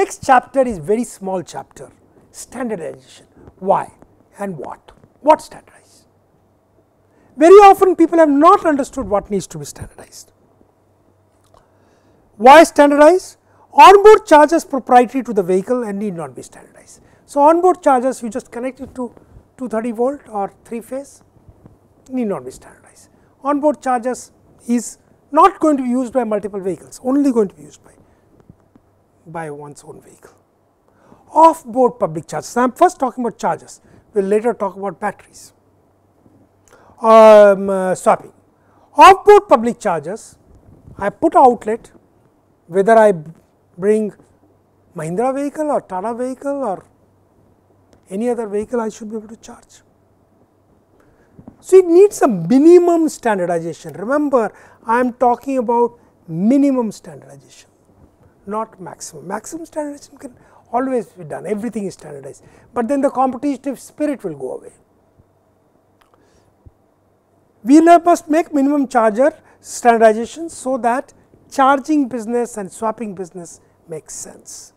Next chapter is very small chapter, standardization. Why and what? What standardize? Very often people have not understood what needs to be standardized. Why standardize? Onboard chargers proprietary to the vehicle and need not be standardized. So, onboard chargers you just connect it to 230 volt or 3 phase need not be standardized. Onboard chargers is not going to be used by multiple vehicles, only going to be used by, by one's own vehicle. Off board public chargers, I am first talking about chargers, we will later talk about batteries. Um, uh, swapping. Off board public chargers, I put outlet whether I bring Mahindra vehicle or Tata vehicle or any other vehicle I should be able to charge. So, it needs a minimum standardization. Remember, I am talking about minimum standardization, not maximum. Maximum standardization can always be done, everything is standardized, but then the competitive spirit will go away. We must make minimum charger standardization, so that charging business and swapping business makes sense.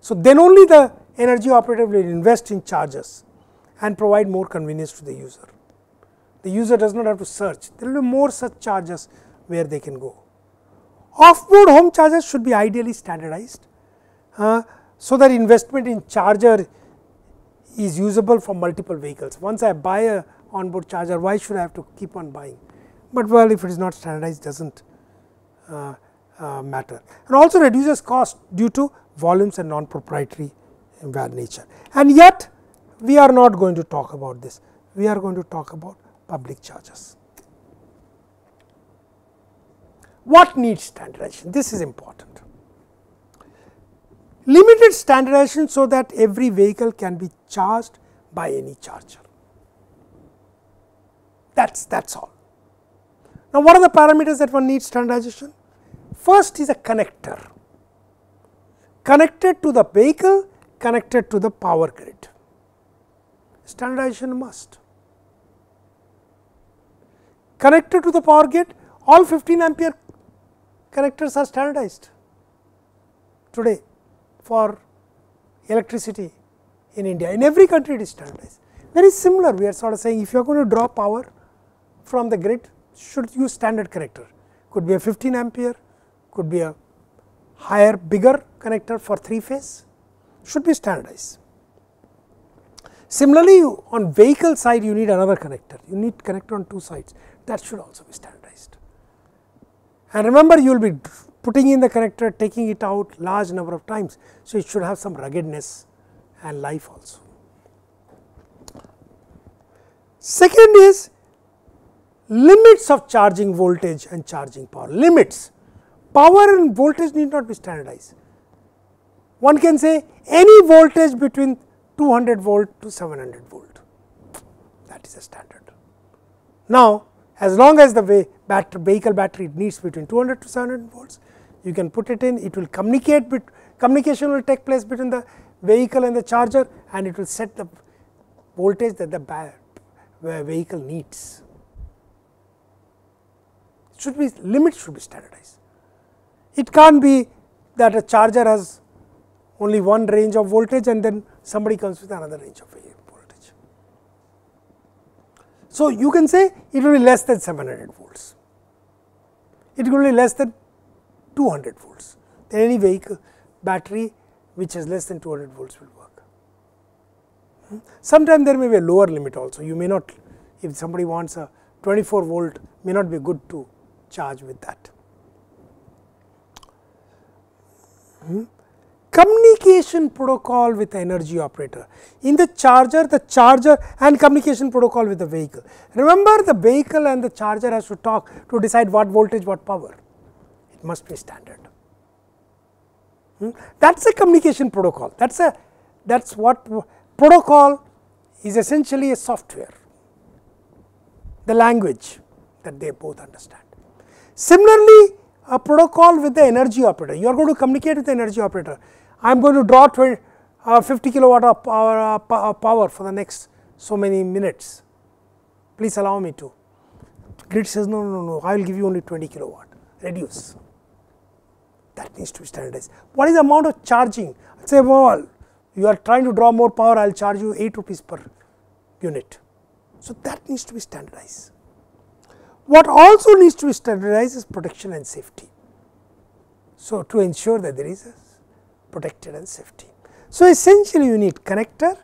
So, then only the energy operator will invest in chargers and provide more convenience to the user. The user does not have to search, there will be more such chargers where they can go. Off-board home chargers should be ideally standardized, uh, so that investment in charger is usable for multiple vehicles. Once I buy a onboard charger, why should I have to keep on buying? But well, if it is not standardized, does not uh, uh, matter and also reduces cost due to volumes and non proprietary nature. And yet, we are not going to talk about this, we are going to talk about public charges. What needs standardization? This is important. Limited standardization, so that every vehicle can be charged by any charger. That is that is all. Now, what are the parameters that one needs standardization? First is a connector connected to the vehicle, connected to the power grid standardization must. Connected to the power grid, all 15 ampere connectors are standardized today for electricity in India. In every country it is standardized. Very similar, we are sort of saying if you are going to draw power from the grid, should use standard connector. Could be a 15 ampere, could be a higher, bigger connector for 3 phase, should be standardized. Similarly, on vehicle side you need another connector, you need connector on two sides that should also be standardized. And remember you will be putting in the connector, taking it out large number of times. So, it should have some ruggedness and life also. Second is limits of charging voltage and charging power, limits. Power and voltage need not be standardized. One can say any voltage between 200 volt to 700 volt that is a standard. Now, as long as the battery, vehicle battery needs between 200 to 700 volts, you can put it in, it will communicate, communication will take place between the vehicle and the charger and it will set the voltage that the vehicle needs. Should be limits should be standardized. It can't be that a charger has only one range of voltage and then somebody comes with another range of voltage. So, you can say it will be less than 700 volts, it will be less than 200 volts, then any vehicle battery which has less than 200 volts will work. Hmm? Sometimes there may be a lower limit also, you may not, if somebody wants a 24 volt, may not be good to charge with that. Hmm? Communication protocol with the energy operator. In the charger, the charger and communication protocol with the vehicle. Remember the vehicle and the charger has to talk to decide what voltage, what power. It must be standard. Hmm? That is a communication protocol. That is a that is what protocol is essentially a software, the language that they both understand. Similarly, a protocol with the energy operator, you are going to communicate with the energy operator I am going to draw 20, uh, 50 kilowatt of power, uh, power for the next so many minutes. Please allow me to. Grid says no, no, no, I will give you only 20 kilowatt, reduce. that needs to be standardized. What is the amount of charging? Say, well, you are trying to draw more power, I will charge you 8 rupees per unit. So, that needs to be standardized. What also needs to be standardized is protection and safety. So, to ensure that there is a protected and safety. So, essentially you need connector,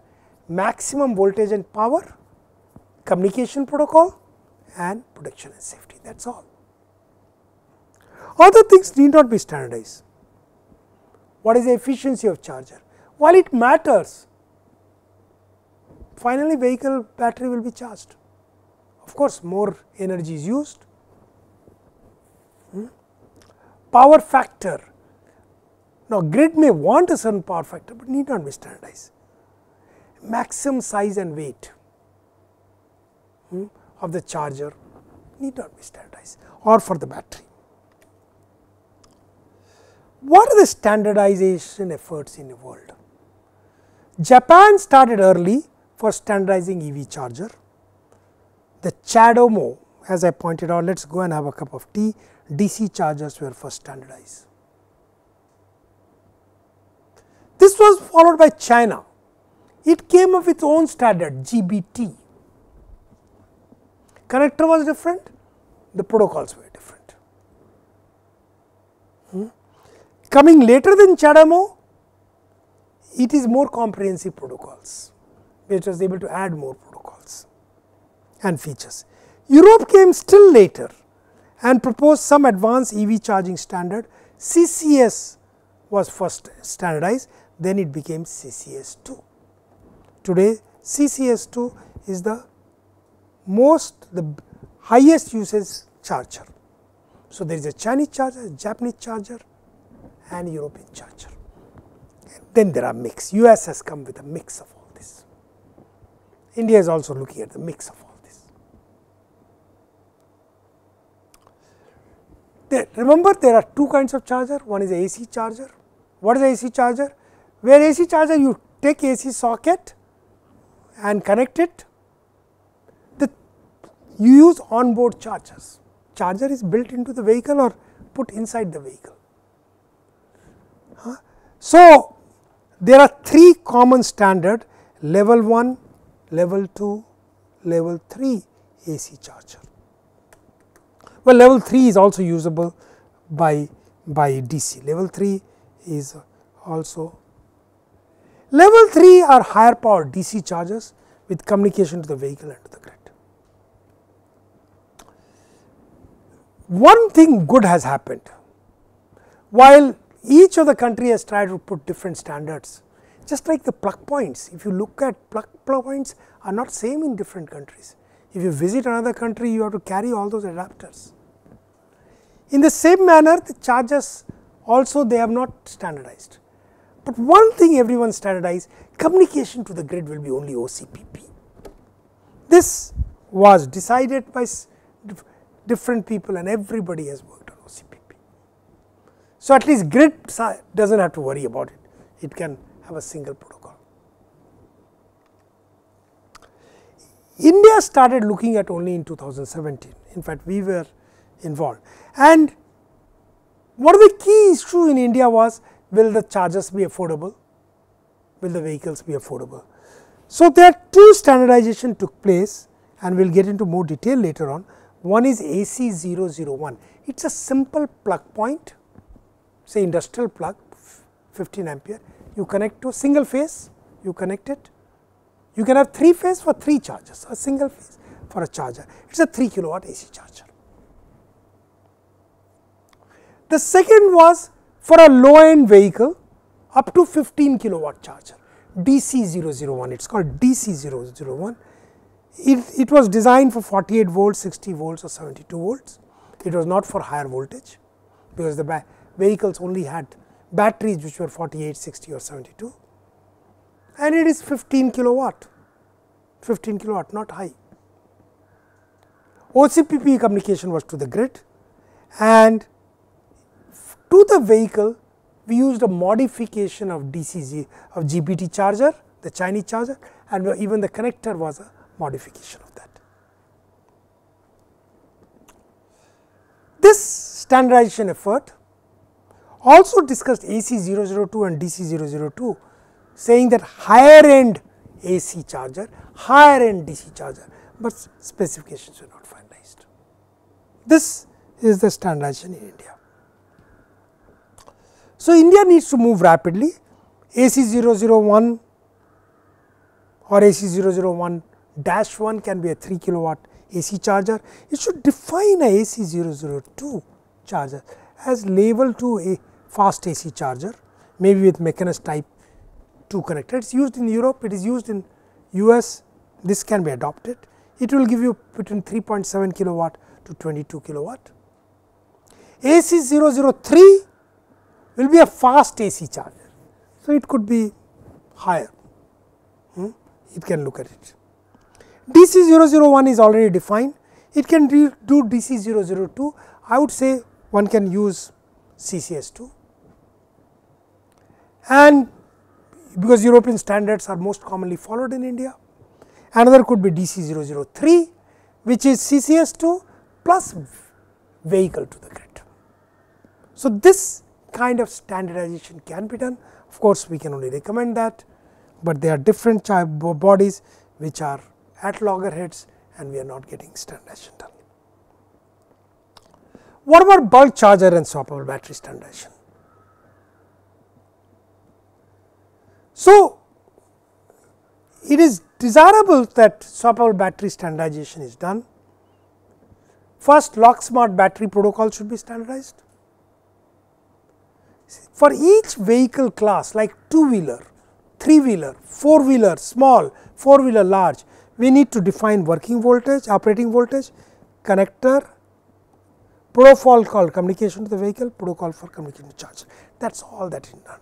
maximum voltage and power, communication protocol and protection and safety that is all. Other things need not be standardized. What is the efficiency of charger? While it matters, finally vehicle battery will be charged. Of course, more energy is used. Hmm? Power factor. Now, grid may want a certain power factor, but need not be standardized. Maximum size and weight hmm, of the charger need not be standardized or for the battery. What are the standardization efforts in the world? Japan started early for standardizing EV charger. The CHAdeMO as I pointed out, let us go and have a cup of tea, DC chargers were first standardized. This was followed by China. It came up with its own standard GBT. Connector was different, the protocols were different. Hmm? Coming later than CHAdeMO, it is more comprehensive protocols, which was able to add more protocols and features. Europe came still later and proposed some advanced EV charging standard. CCS was first standardized, then it became CCS 2. Today CCS 2 is the most the highest usage charger. So, there is a Chinese charger, Japanese charger and European charger. Then there are mix, US has come with a mix of all this. India is also looking at the mix of all this. There, remember there are two kinds of charger, one is AC charger. What is AC charger? Where AC charger you take AC socket and connect it, the, you use onboard chargers. Charger is built into the vehicle or put inside the vehicle. So, there are three common standard level 1, level 2, level 3 AC charger. Well, level 3 is also usable by, by DC, level 3 is also level 3 are higher power DC chargers with communication to the vehicle and to the grid. One thing good has happened, while each of the country has tried to put different standards, just like the plug points. If you look at plug, points are not same in different countries. If you visit another country, you have to carry all those adapters. In the same manner, the chargers also they have not standardized. But one thing everyone standardized, communication to the grid will be only OCPP. This was decided by different people and everybody has worked on OCPP. So, at least grid does not have to worry about it, it can have a single protocol. India started looking at only in 2017, in fact, we were involved. And one of the key issue in India was will the charges be affordable, will the vehicles be affordable. So, there are two standardization took place and we will get into more detail later on. One is AC 001, it is a simple plug point say industrial plug 15 ampere, you connect to single phase, you connect it. You can have 3 phase for 3 chargers, a single phase for a charger. It is a 3 kilowatt AC charger. The second was for a low end vehicle up to 15 kilowatt charger, DC 001, it is called DC 001. It, it was designed for 48 volts, 60 volts or 72 volts. It was not for higher voltage, because the vehicles only had batteries which were 48, 60 or 72 and it is 15 kilowatt, 15 kilowatt not high. OCPP communication was to the grid and to the vehicle we used a modification of DCG of GBT charger, the Chinese charger and even the connector was a modification of that. This standardization effort also discussed AC 002 and DC 002 saying that higher end AC charger, higher end DC charger, but specifications were not finalized. This is the standardization in India. So, India needs to move rapidly AC 001 or AC 001 dash 1 can be a 3 kilowatt AC charger. It should define a AC 002 charger as level to a fast AC charger maybe with Mennekes type 2 connector. It is used in Europe, it is used in US, this can be adopted. It will give you between 3.7 kilowatt to 22 kilowatt. AC 003 will be a fast AC charger. So, it could be higher, hmm? it can look at it. DC 001 is already defined, it can do DC 002, I would say one can use CCS 2 and because European standards are most commonly followed in India. Another could be DC 003 which is CCS 2 plus vehicle to the grid. So, this kind of standardization can be done of course, we can only recommend that, but there are different bodies which are at loggerheads and we are not getting standardization done. What about bulk charger and swappable battery standardization? So, it is desirable that swappable battery standardization is done. First lock smart battery protocol should be standardized. For each vehicle class like two wheeler, three wheeler, four wheeler small, four wheeler large, we need to define working voltage, operating voltage, connector, protocol called communication to the vehicle, protocol for communication to charge. That is all that done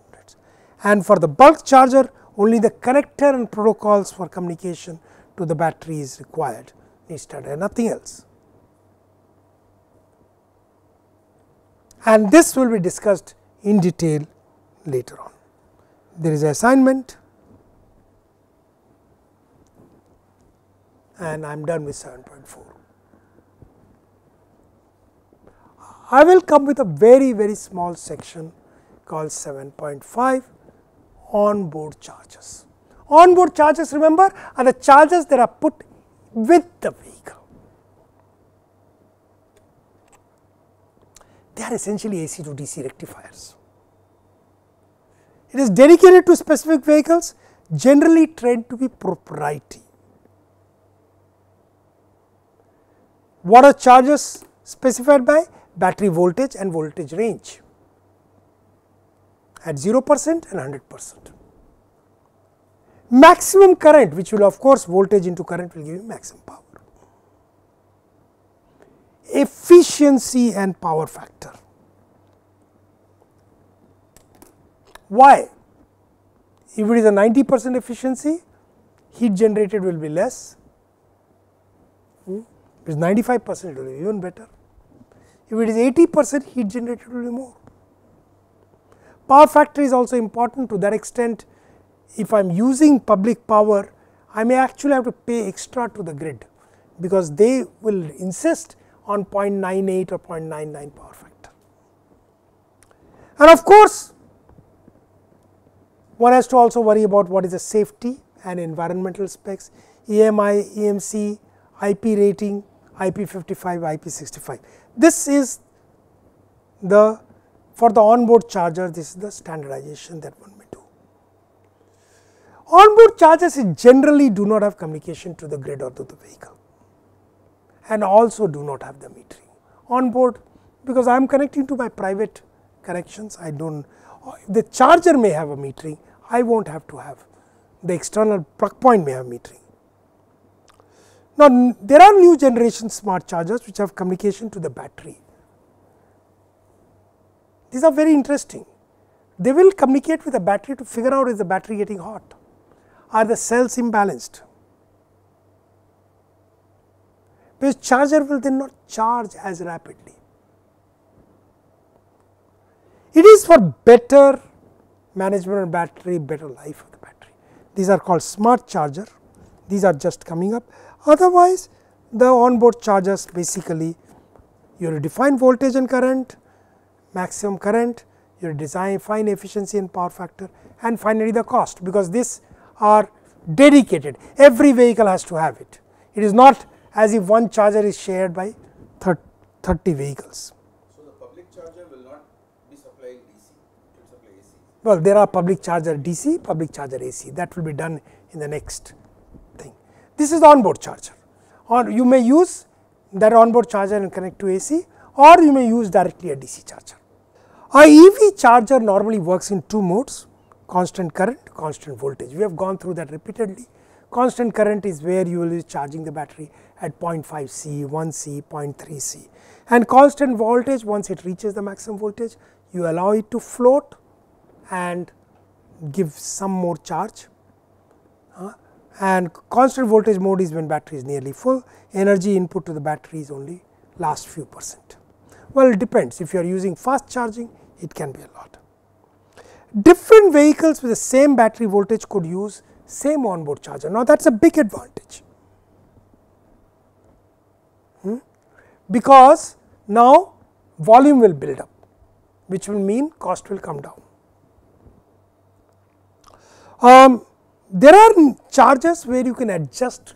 and for the bulk charger only the connector and protocols for communication to the battery is required instead and nothing else. And this will be discussed in detail later on. There is assignment and I am done with 7.4. I will come with a very very small section called 7.5 onboard chargers. Onboard charges remember are the charges that are put with the vehicle. They are essentially AC to DC rectifiers. It is dedicated to specific vehicles generally trained to be proprietary. What are charges specified by? Battery voltage and voltage range at 0 percent and 100 percent. Maximum current which will of course voltage into current will give you maximum power. Efficiency and power factor. Why? If it is a 90 percent efficiency, heat generated will be less, hmm? if it is 95 percent it will be even better. If it is 80 percent heat generated will be more. Power factor is also important to that extent if I am using public power I may actually have to pay extra to the grid because they will insist on 0.98 or 0.99 power factor. And of course, one has to also worry about what is the safety and environmental specs, EMI, EMC, IP rating, IP55, IP65. This is the for the onboard charger, this is the standardization that one may do. Onboard chargers generally do not have communication to the grid or to the vehicle and also do not have the metering. on board because I am connecting to my private connections, I do not the charger may have a metering, I will not have to have the external plug point may have metering. Now, there are new generation smart chargers which have communication to the battery these are very interesting. They will communicate with the battery to figure out is the battery getting hot, are the cells imbalanced. Because charger will then not charge as rapidly. It is for better management of battery, better life of the battery. These are called smart charger, these are just coming up. Otherwise, the onboard chargers basically you define voltage and current, maximum current, you design fine efficiency and power factor and finally the cost because these are dedicated every vehicle has to have it. It is not as if one charger is shared by 30 vehicles. So, the public charger will not be supplying DC, it will supply AC. Well, there are public charger DC, public charger AC that will be done in the next thing. This is the onboard charger or you may use that onboard charger and connect to AC or you may use directly a DC charger. A EV charger normally works in two modes constant current, constant voltage. We have gone through that repeatedly. Constant current is where you will be charging the battery at 0.5 C, 1 C, 0.3 C and constant voltage once it reaches the maximum voltage you allow it to float and give some more charge uh, and constant voltage mode is when battery is nearly full energy input to the battery is only last few percent. Well, it depends if you are using fast charging it can be a lot. Different vehicles with the same battery voltage could use same onboard charger. Now, that is a big advantage. Hmm? Because now volume will build up which will mean cost will come down. Um, there are chargers where you can adjust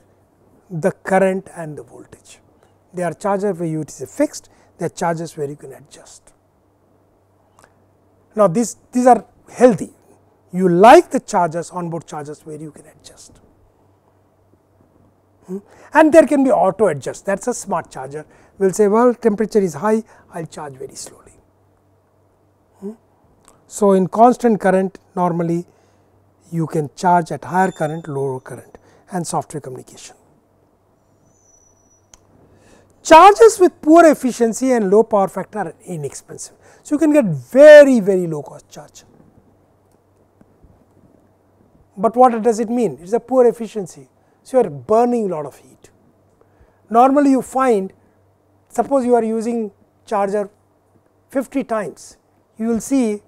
the current and the voltage. There are chargers where you it is fixed, there are chargers where you can adjust. Now, this, these are healthy. You like the chargers, onboard chargers where you can adjust. Hmm? And there can be auto adjust, that is a smart charger. We will say, well, temperature is high, I will charge very slowly. Hmm? So, in constant current, normally you can charge at higher current, lower current and software communication. Charges with poor efficiency and low power factor are inexpensive. So, you can get very very low cost charge. But what does it mean? It is a poor efficiency. So, you are burning a lot of heat. Normally, you find suppose you are using charger 50 times, you will see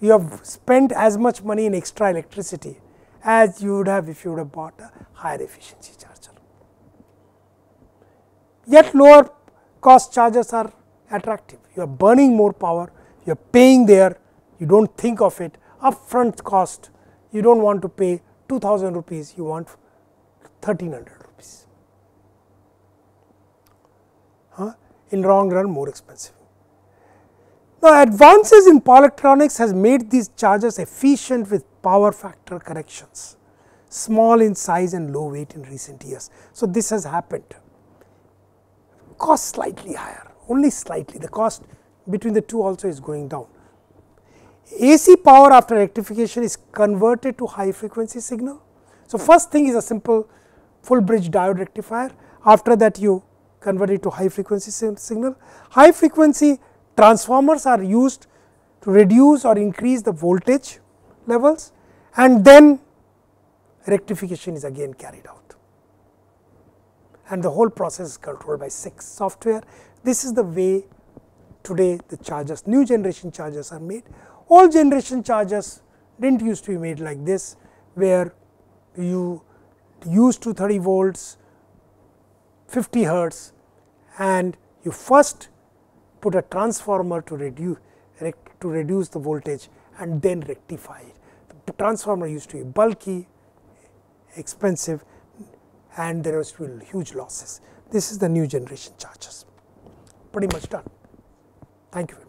you have spent as much money in extra electricity as you would have if you would have bought a higher efficiency charger. Yet lower cost chargers are attractive, you are burning more power, you are paying there, you do not think of it upfront cost, you do not want to pay 2000 rupees, you want 1300 rupees. Huh? In long run more expensive. Now, advances in power electronics has made these chargers efficient with power factor corrections, small in size and low weight in recent years. So, this has happened cost slightly higher, only slightly the cost between the two also is going down. AC power after rectification is converted to high frequency signal. So, first thing is a simple full bridge diode rectifier, after that you convert it to high frequency signal. High frequency transformers are used to reduce or increase the voltage levels and then rectification is again carried out and the whole process is controlled by 6 software. This is the way today the chargers, new generation chargers are made. All generation chargers did not used to be made like this, where you used to 30 volts, 50 hertz and you first put a transformer to reduce to reduce the voltage and then rectify it. The transformer used to be bulky, expensive and there was huge losses. This is the new generation chargers, pretty much done. Thank you.